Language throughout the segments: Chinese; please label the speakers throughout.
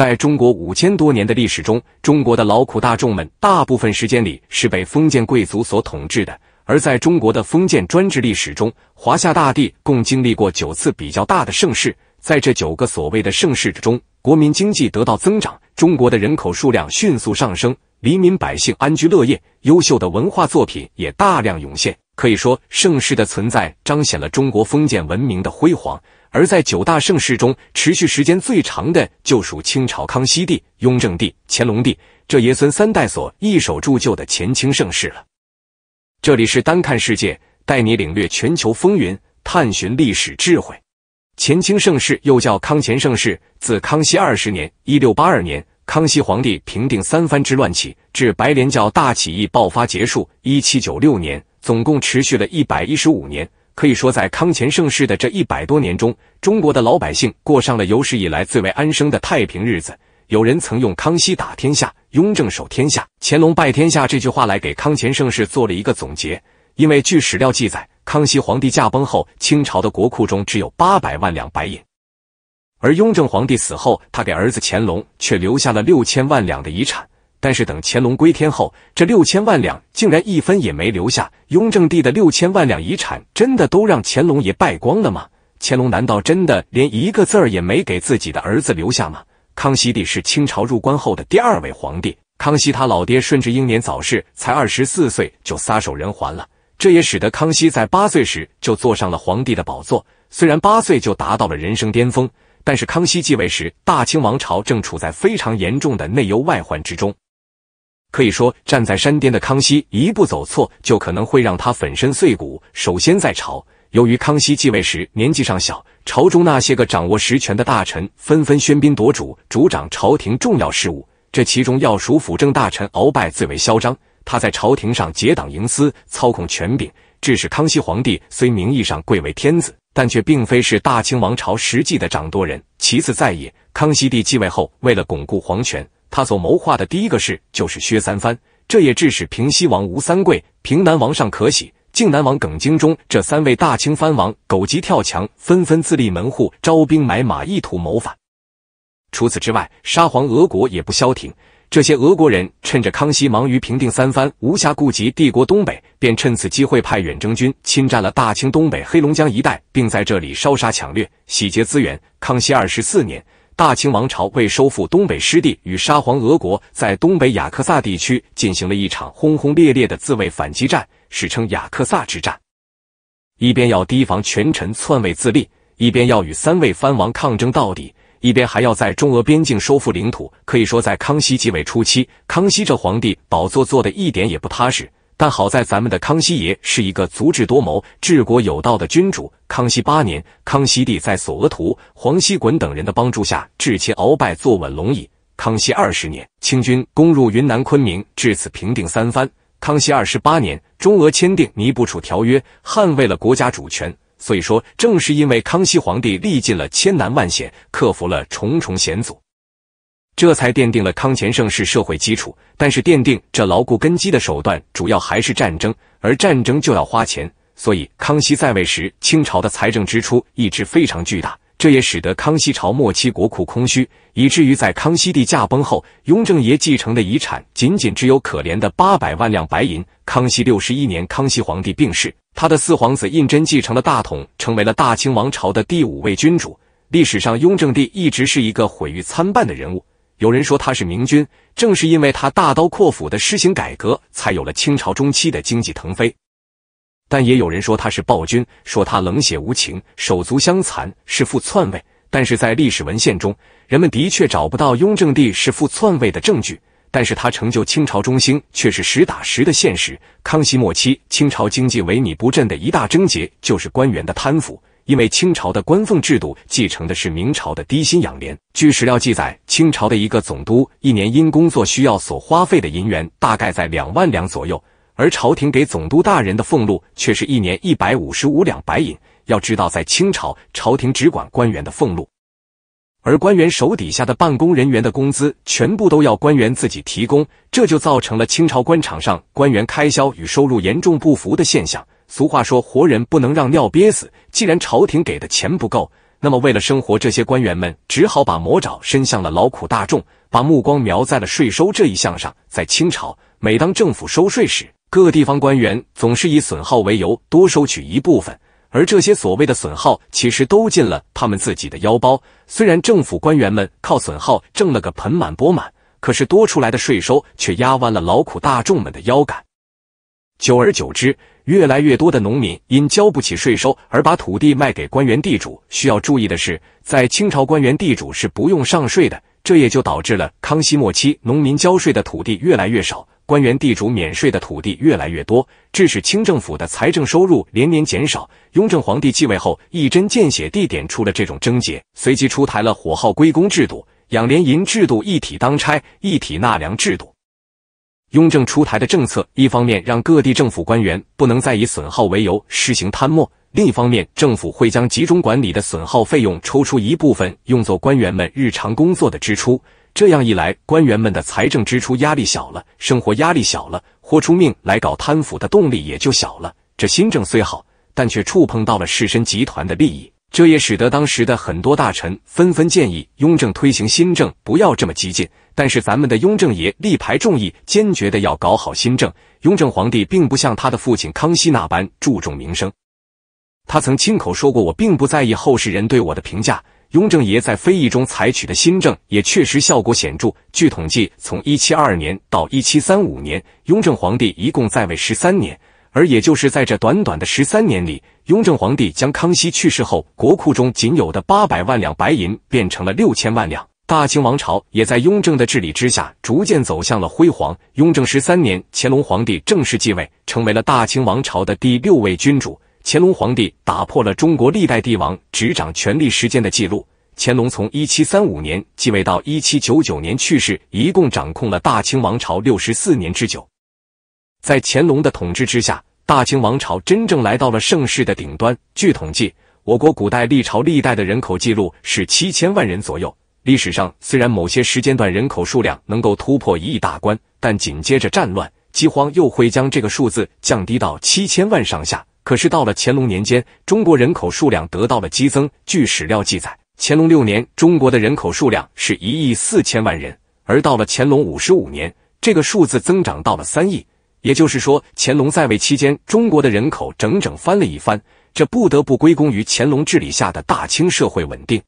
Speaker 1: 在中国五千多年的历史中，中国的劳苦大众们大部分时间里是被封建贵族所统治的。而在中国的封建专制历史中，华夏大地共经历过九次比较大的盛世。在这九个所谓的盛世之中，国民经济得到增长，中国的人口数量迅速上升，黎民百姓安居乐业，优秀的文化作品也大量涌现。可以说，盛世的存在彰显了中国封建文明的辉煌。而在九大盛世中，持续时间最长的就属清朝康熙帝、雍正帝、乾隆帝这爷孙三代所一手铸就的前清盛世了。这里是单看世界，带你领略全球风云，探寻历史智慧。前清盛世又叫康乾盛世，自康熙二十年（一六八二年），康熙皇帝平定三藩之乱起，至白莲教大起义爆发结束（一七九六年），总共持续了一百一十五年。可以说，在康乾盛世的这一百多年中，中国的老百姓过上了有史以来最为安生的太平日子。有人曾用“康熙打天下，雍正守天下，乾隆拜天下”这句话来给康乾盛世做了一个总结。因为据史料记载，康熙皇帝驾崩后，清朝的国库中只有八百万两白银；而雍正皇帝死后，他给儿子乾隆却留下了六千万两的遗产。但是等乾隆归天后，这六千万两竟然一分也没留下。雍正帝的六千万两遗产，真的都让乾隆爷败光了吗？乾隆难道真的连一个字儿也没给自己的儿子留下吗？康熙帝是清朝入关后的第二位皇帝，康熙他老爹顺治英年早逝，才二十四岁就撒手人寰了。这也使得康熙在八岁时就坐上了皇帝的宝座。虽然八岁就达到了人生巅峰，但是康熙继位时，大清王朝正处在非常严重的内忧外患之中。可以说，站在山巅的康熙一步走错，就可能会让他粉身碎骨。首先在朝，由于康熙继位时年纪尚小，朝中那些个掌握实权的大臣纷纷喧宾夺主，主掌朝廷重要事务。这其中要数辅政大臣鳌拜最为嚣张，他在朝廷上结党营私，操控权柄，致使康熙皇帝虽名义上贵为天子，但却并非是大清王朝实际的掌舵人。其次在也，康熙帝继位后，为了巩固皇权。他所谋划的第一个事就是削三藩，这也致使平西王吴三桂、平南王尚可喜、靖南王耿精忠这三位大清藩王狗急跳墙，纷纷自立门户，招兵买马，意图谋反。除此之外，沙皇俄国也不消停。这些俄国人趁着康熙忙于平定三藩，无暇顾及帝国东北，便趁此机会派远征军侵占了大清东北黑龙江一带，并在这里烧杀抢掠，洗劫资源。康熙二十四年。大清王朝为收复东北失地，与沙皇俄国在东北雅克萨地区进行了一场轰轰烈烈的自卫反击战，史称雅克萨之战。一边要提防权臣篡位自立，一边要与三位藩王抗争到底，一边还要在中俄边境收复领土。可以说，在康熙继位初期，康熙这皇帝宝座坐的一点也不踏实。但好在咱们的康熙爷是一个足智多谋、治国有道的君主。康熙八年，康熙帝在索额图、黄锡衮等人的帮助下，智擒鳌拜，坐稳龙椅。康熙二十年，清军攻入云南昆明，至此平定三藩。康熙二十八年，中俄签订《尼布楚条约》，捍卫了国家主权。所以说，正是因为康熙皇帝历尽了千难万险，克服了重重险阻。这才奠定了康乾盛世社会基础，但是奠定这牢固根基的手段主要还是战争，而战争就要花钱，所以康熙在位时，清朝的财政支出一直非常巨大，这也使得康熙朝末期国库空虚，以至于在康熙帝驾崩后，雍正爷继承的遗产仅仅只有可怜的八百万两白银。康熙六十一年，康熙皇帝病逝，他的四皇子胤禛继承了大统，成为了大清王朝的第五位君主。历史上，雍正帝一直是一个毁誉参半的人物。有人说他是明君，正是因为他大刀阔斧的施行改革，才有了清朝中期的经济腾飞。但也有人说他是暴君，说他冷血无情、手足相残，是父篡位。但是在历史文献中，人们的确找不到雍正帝是父篡位的证据。但是他成就清朝中兴，却是实打实的现实。康熙末期，清朝经济萎靡不振的一大症结，就是官员的贪腐。因为清朝的官俸制度继承的是明朝的低薪养廉。据史料记载，清朝的一个总督一年因工作需要所花费的银元大概在两万两左右，而朝廷给总督大人的俸禄却是一年一百五十五两白银。要知道，在清朝，朝廷只管官员的俸禄，而官员手底下的办公人员的工资全部都要官员自己提供，这就造成了清朝官场上官员开销与收入严重不符的现象。俗话说：“活人不能让尿憋死。”既然朝廷给的钱不够，那么为了生活，这些官员们只好把魔爪伸向了劳苦大众，把目光瞄在了税收这一项上。在清朝，每当政府收税时，各地方官员总是以损耗为由多收取一部分，而这些所谓的损耗其实都进了他们自己的腰包。虽然政府官员们靠损耗挣了个盆满钵满，可是多出来的税收却压弯了劳苦大众们的腰杆。久而久之，越来越多的农民因交不起税收而把土地卖给官员地主。需要注意的是，在清朝，官员地主是不用上税的，这也就导致了康熙末期农民交税的土地越来越少，官员地主免税的土地越来越多，致使清政府的财政收入连年减少。雍正皇帝继位后，一针见血地点出了这种症结，随即出台了火耗归公制度、养廉银制度、一体当差、一体纳粮制度。雍正出台的政策，一方面让各地政府官员不能再以损耗为由施行贪墨，另一方面，政府会将集中管理的损耗费用抽出一部分用作官员们日常工作的支出。这样一来，官员们的财政支出压力小了，生活压力小了，豁出命来搞贪腐的动力也就小了。这新政虽好，但却触碰到了士绅集团的利益。这也使得当时的很多大臣纷纷建议雍正推行新政，不要这么激进。但是咱们的雍正爷力排众议，坚决的要搞好新政。雍正皇帝并不像他的父亲康熙那般注重名声，他曾亲口说过：“我并不在意后世人对我的评价。”雍正爷在非议中采取的新政也确实效果显著。据统计，从一七二二年到一七三五年，雍正皇帝一共在位十三年。而也就是在这短短的十三年里，雍正皇帝将康熙去世后国库中仅有的八百万两白银变成了六千万两。大清王朝也在雍正的治理之下逐渐走向了辉煌。雍正十三年，乾隆皇帝正式继位，成为了大清王朝的第六位君主。乾隆皇帝打破了中国历代帝王执掌权力时间的记录。乾隆从一七三五年继位到一七九九年去世，一共掌控了大清王朝六十四年之久。在乾隆的统治之下，大清王朝真正来到了盛世的顶端。据统计，我国古代历朝历代的人口记录是七千万人左右。历史上虽然某些时间段人口数量能够突破一亿大关，但紧接着战乱、饥荒又会将这个数字降低到七千万上下。可是到了乾隆年间，中国人口数量得到了激增。据史料记载，乾隆六年，中国的人口数量是一亿四千万人，而到了乾隆五十五年，这个数字增长到了三亿。也就是说，乾隆在位期间，中国的人口整整翻了一番，这不得不归功于乾隆治理下的大清社会稳定、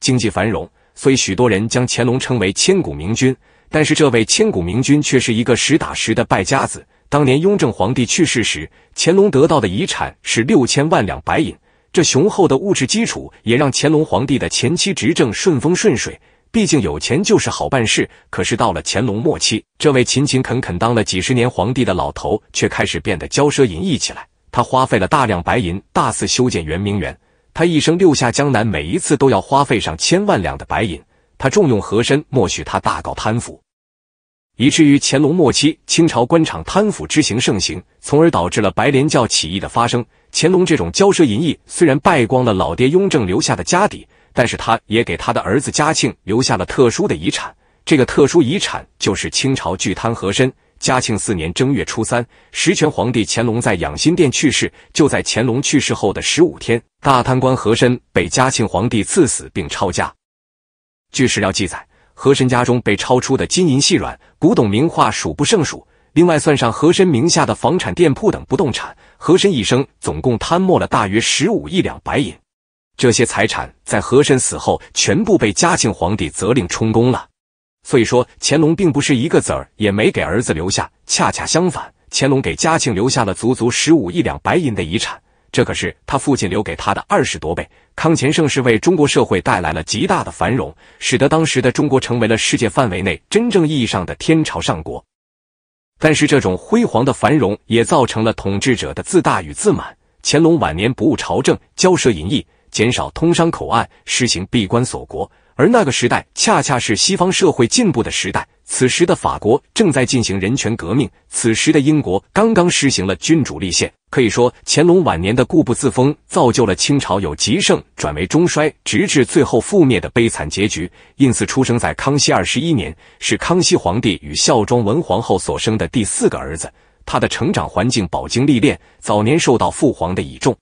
Speaker 1: 经济繁荣。所以，许多人将乾隆称为千古明君。但是，这位千古明君却是一个实打实的败家子。当年雍正皇帝去世时，乾隆得到的遗产是六千万两白银，这雄厚的物质基础也让乾隆皇帝的前期执政顺风顺水。毕竟有钱就是好办事，可是到了乾隆末期，这位勤勤恳恳当了几十年皇帝的老头却开始变得骄奢淫逸起来。他花费了大量白银，大肆修建圆明园。他一生六下江南，每一次都要花费上千万两的白银。他重用和珅，默许他大搞贪腐，以至于乾隆末期，清朝官场贪腐之行盛行，从而导致了白莲教起义的发生。乾隆这种骄奢淫逸，虽然败光了老爹雍正留下的家底。但是他也给他的儿子嘉庆留下了特殊的遗产，这个特殊遗产就是清朝巨贪和珅。嘉庆四年正月初三，十全皇帝乾隆在养心殿去世。就在乾隆去世后的十五天，大贪官和珅被嘉庆皇帝赐死并抄家。据史料记载，和珅家中被抄出的金银细软、古董名画数不胜数。另外算上和珅名下的房产、店铺等不动产，和珅一生总共贪没了大约十五亿两白银。这些财产在和珅死后全部被嘉庆皇帝责令充公了，所以说乾隆并不是一个子儿也没给儿子留下，恰恰相反，乾隆给嘉庆留下了足足十五亿两白银的遗产，这可是他父亲留给他的二十多倍。康乾盛世为中国社会带来了极大的繁荣，使得当时的中国成为了世界范围内真正意义上的天朝上国。但是这种辉煌的繁荣也造成了统治者的自大与自满。乾隆晚年不务朝政，骄奢淫逸。减少通商口岸，实行闭关锁国，而那个时代恰恰是西方社会进步的时代。此时的法国正在进行人权革命，此时的英国刚刚实行了君主立宪。可以说，乾隆晚年的固步自封，造就了清朝由极盛转为中衰，直至最后覆灭的悲惨结局。因此，出生在康熙二十一年，是康熙皇帝与孝庄文皇后所生的第四个儿子。他的成长环境饱经历练，早年受到父皇的倚重。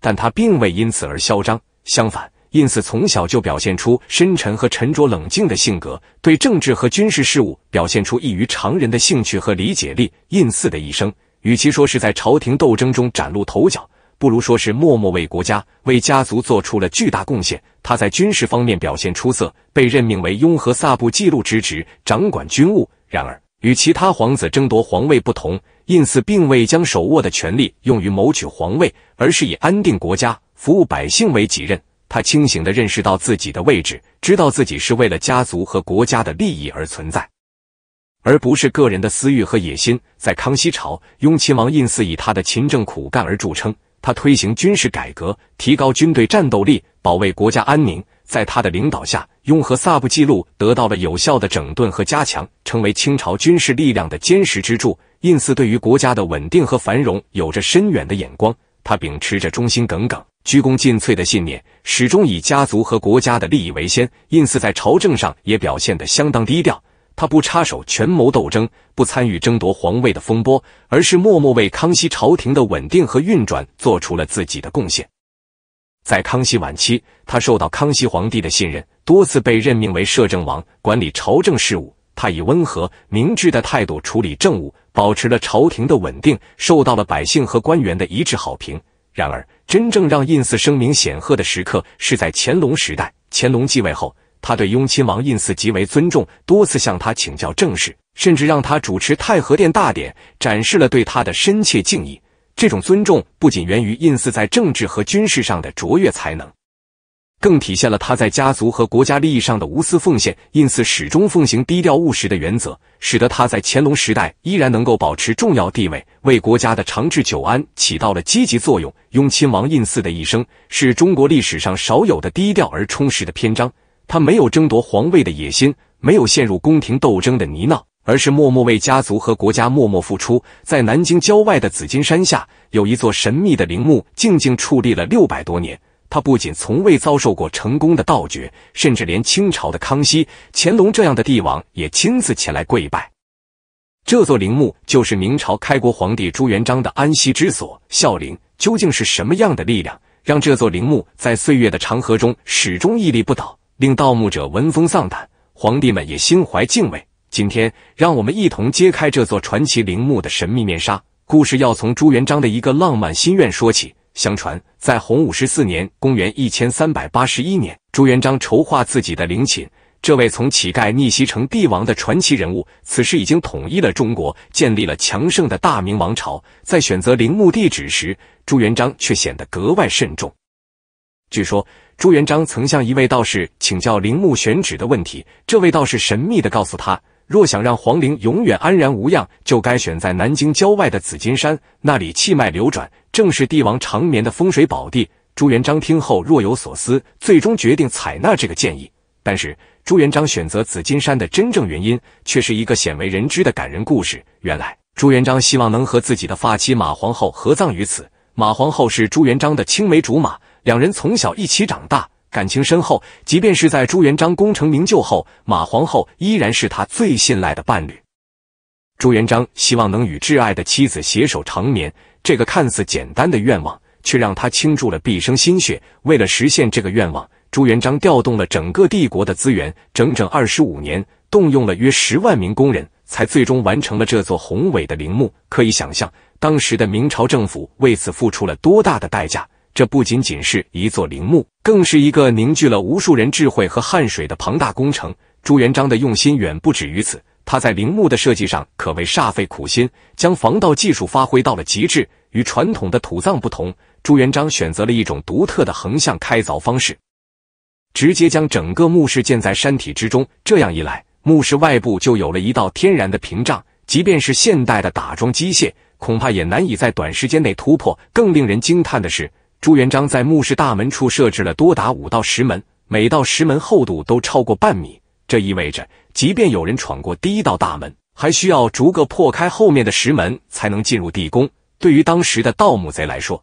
Speaker 1: 但他并未因此而嚣张。相反，胤祀从小就表现出深沉和沉着冷静的性格，对政治和军事事务表现出异于常人的兴趣和理解力。胤祀的一生，与其说是在朝廷斗争中崭露头角，不如说是默默为国家、为家族做出了巨大贡献。他在军事方面表现出色，被任命为雍和萨部记录之职，掌管军务。然而，与其他皇子争夺皇位不同，胤祀并未将手握的权力用于谋取皇位，而是以安定国家、服务百姓为己任。他清醒地认识到自己的位置，知道自己是为了家族和国家的利益而存在，而不是个人的私欲和野心。在康熙朝，雍亲王胤祀以他的勤政苦干而著称。他推行军事改革，提高军队战斗力，保卫国家安宁。在他的领导下，雍和萨部记录得到了有效的整顿和加强，成为清朝军事力量的坚实支柱。胤祀对于国家的稳定和繁荣有着深远的眼光，他秉持着忠心耿耿。鞠躬尽瘁的信念，始终以家族和国家的利益为先。胤祀在朝政上也表现得相当低调，他不插手权谋斗争，不参与争夺皇位的风波，而是默默为康熙朝廷的稳定和运转做出了自己的贡献。在康熙晚期，他受到康熙皇帝的信任，多次被任命为摄政王，管理朝政事务。他以温和明智的态度处理政务，保持了朝廷的稳定，受到了百姓和官员的一致好评。然而，真正让胤祀声名显赫的时刻是在乾隆时代。乾隆继位后，他对雍亲王胤祀极为尊重，多次向他请教政事，甚至让他主持太和殿大典，展示了对他的深切敬意。这种尊重不仅源于胤祀在政治和军事上的卓越才能。更体现了他在家族和国家利益上的无私奉献。胤祀始终奉行低调务实的原则，使得他在乾隆时代依然能够保持重要地位，为国家的长治久安起到了积极作用。雍亲王胤祀的一生是中国历史上少有的低调而充实的篇章。他没有争夺皇位的野心，没有陷入宫廷斗争的泥淖，而是默默为家族和国家默默付出。在南京郊外的紫金山下，有一座神秘的陵墓，静静矗立了六百多年。他不仅从未遭受过成功的盗掘，甚至连清朝的康熙、乾隆这样的帝王也亲自前来跪拜。这座陵墓就是明朝开国皇帝朱元璋的安息之所——孝陵。究竟是什么样的力量，让这座陵墓在岁月的长河中始终屹立不倒，令盗墓者闻风丧胆，皇帝们也心怀敬畏？今天，让我们一同揭开这座传奇陵墓的神秘面纱。故事要从朱元璋的一个浪漫心愿说起。相传，在洪武十四年（公元一千三百八十一年），朱元璋筹划自己的陵寝。这位从乞丐逆袭成帝王的传奇人物，此时已经统一了中国，建立了强盛的大明王朝。在选择陵墓地址时，朱元璋却显得格外慎重。据说，朱元璋曾向一位道士请教陵墓选址的问题，这位道士神秘地告诉他。若想让皇陵永远安然无恙，就该选在南京郊外的紫金山，那里气脉流转，正是帝王长眠的风水宝地。朱元璋听后若有所思，最终决定采纳这个建议。但是，朱元璋选择紫金山的真正原因，却是一个鲜为人知的感人故事。原来，朱元璋希望能和自己的发妻马皇后合葬于此。马皇后是朱元璋的青梅竹马，两人从小一起长大。感情深厚，即便是在朱元璋功成名就后，马皇后依然是他最信赖的伴侣。朱元璋希望能与挚爱的妻子携手长眠，这个看似简单的愿望，却让他倾注了毕生心血。为了实现这个愿望，朱元璋调动了整个帝国的资源，整整二十五年，动用了约十万名工人，才最终完成了这座宏伟的陵墓。可以想象，当时的明朝政府为此付出了多大的代价。这不仅仅是一座陵墓，更是一个凝聚了无数人智慧和汗水的庞大工程。朱元璋的用心远不止于此，他在陵墓的设计上可谓煞费苦心，将防盗技术发挥到了极致。与传统的土葬不同，朱元璋选择了一种独特的横向开凿方式，直接将整个墓室建在山体之中。这样一来，墓室外部就有了一道天然的屏障，即便是现代的打桩机械，恐怕也难以在短时间内突破。更令人惊叹的是。朱元璋在墓室大门处设置了多达五道石门，每道石门厚度都超过半米。这意味着，即便有人闯过第一道大门，还需要逐个破开后面的石门才能进入地宫。对于当时的盗墓贼来说，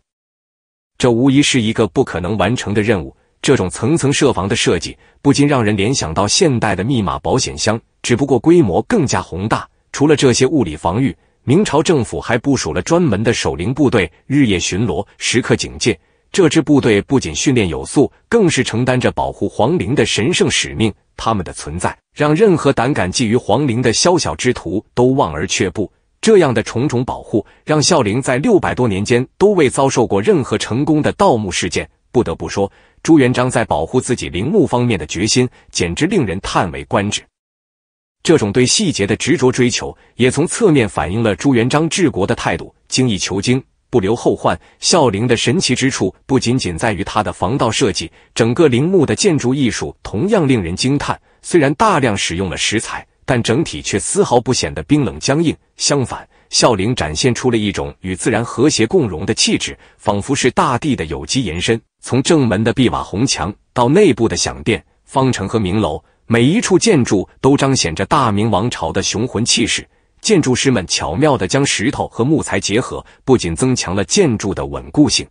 Speaker 1: 这无疑是一个不可能完成的任务。这种层层设防的设计，不禁让人联想到现代的密码保险箱，只不过规模更加宏大。除了这些物理防御，明朝政府还部署了专门的守陵部队，日夜巡逻，时刻警戒。这支部队不仅训练有素，更是承担着保护皇陵的神圣使命。他们的存在，让任何胆敢觊觎皇陵的宵小之徒都望而却步。这样的重重保护，让孝陵在六百多年间都未遭受过任何成功的盗墓事件。不得不说，朱元璋在保护自己陵墓方面的决心，简直令人叹为观止。这种对细节的执着追求，也从侧面反映了朱元璋治国的态度：精益求精，不留后患。孝陵的神奇之处，不仅仅在于它的防盗设计，整个陵墓的建筑艺术同样令人惊叹。虽然大量使用了石材，但整体却丝毫不显得冰冷僵硬。相反，孝陵展现出了一种与自然和谐共融的气质，仿佛是大地的有机延伸。从正门的碧瓦红墙到内部的享殿、方城和明楼。每一处建筑都彰显着大明王朝的雄浑气势。建筑师们巧妙地将石头和木材结合，不仅增强了建筑的稳固性，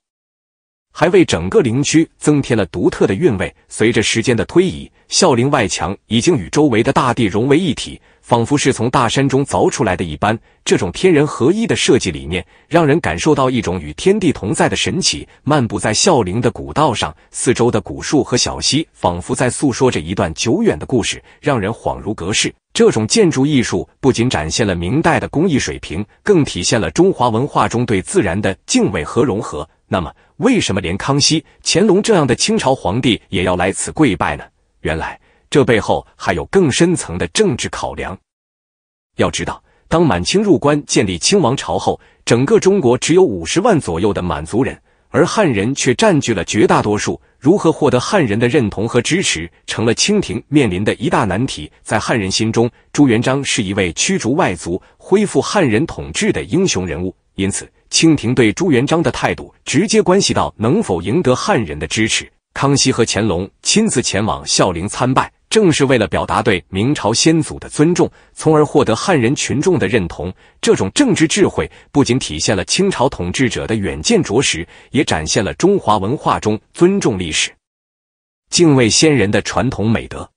Speaker 1: 还为整个陵区增添了独特的韵味。随着时间的推移，孝陵外墙已经与周围的大地融为一体。仿佛是从大山中凿出来的一般，这种天人合一的设计理念，让人感受到一种与天地同在的神奇。漫步在孝陵的古道上，四周的古树和小溪，仿佛在诉说着一段久远的故事，让人恍如隔世。这种建筑艺术不仅展现了明代的工艺水平，更体现了中华文化中对自然的敬畏和融合。那么，为什么连康熙、乾隆这样的清朝皇帝也要来此跪拜呢？原来。这背后还有更深层的政治考量。要知道，当满清入关建立清王朝后，整个中国只有五十万左右的满族人，而汉人却占据了绝大多数。如何获得汉人的认同和支持，成了清廷面临的一大难题。在汉人心中，朱元璋是一位驱逐外族、恢复汉人统治的英雄人物。因此，清廷对朱元璋的态度，直接关系到能否赢得汉人的支持。康熙和乾隆亲自前往孝陵参拜。正是为了表达对明朝先祖的尊重，从而获得汉人群众的认同。这种政治智慧不仅体现了清朝统治者的远见卓识，也展现了中华文化中尊重历史、敬畏先人的传统美德。